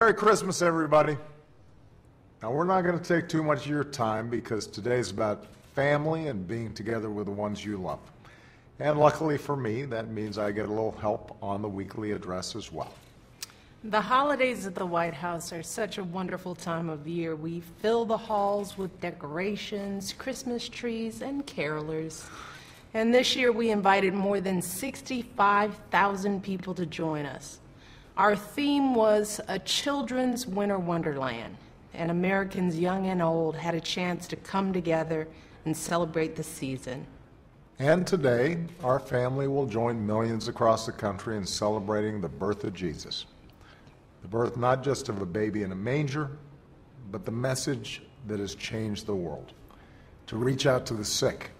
Merry Christmas, everybody. Now, we're not going to take too much of your time because today's about family and being together with the ones you love. And luckily for me, that means I get a little help on the weekly address as well. The holidays at the White House are such a wonderful time of year. We fill the halls with decorations, Christmas trees, and carolers. And this year we invited more than 65,000 people to join us. Our theme was a children's winter wonderland, and Americans young and old had a chance to come together and celebrate the season. And today, our family will join millions across the country in celebrating the birth of Jesus. The birth not just of a baby in a manger, but the message that has changed the world. To reach out to the sick,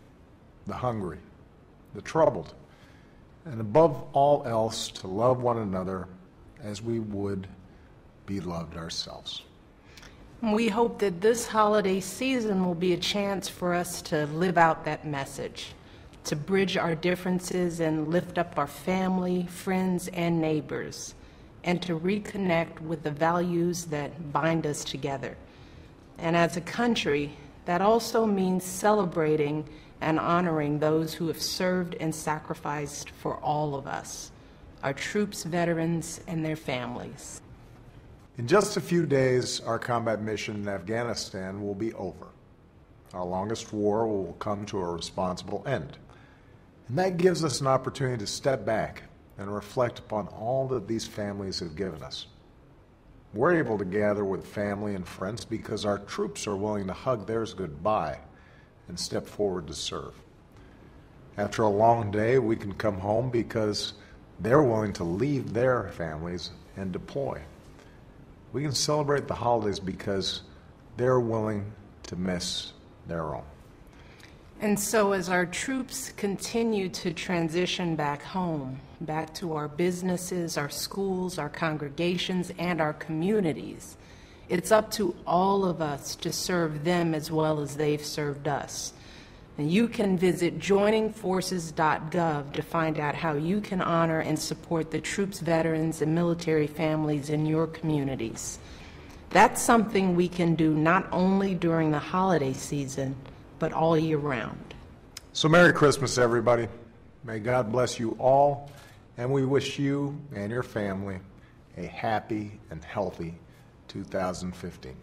the hungry, the troubled, and above all else, to love one another as we would be loved ourselves. We hope that this holiday season will be a chance for us to live out that message, to bridge our differences and lift up our family, friends, and neighbors, and to reconnect with the values that bind us together. And as a country, that also means celebrating and honoring those who have served and sacrificed for all of us our troops, veterans, and their families. In just a few days, our combat mission in Afghanistan will be over. Our longest war will come to a responsible end. And that gives us an opportunity to step back and reflect upon all that these families have given us. We're able to gather with family and friends because our troops are willing to hug theirs goodbye and step forward to serve. After a long day, we can come home because they're willing to leave their families and deploy. We can celebrate the holidays because they're willing to miss their own. And so, as our troops continue to transition back home, back to our businesses, our schools, our congregations, and our communities, it's up to all of us to serve them as well as they've served us. And you can visit joiningforces.gov to find out how you can honor and support the troops, veterans, and military families in your communities. That's something we can do not only during the holiday season, but all year round. So, Merry Christmas, everybody. May God bless you all, and we wish you and your family a happy and healthy 2015.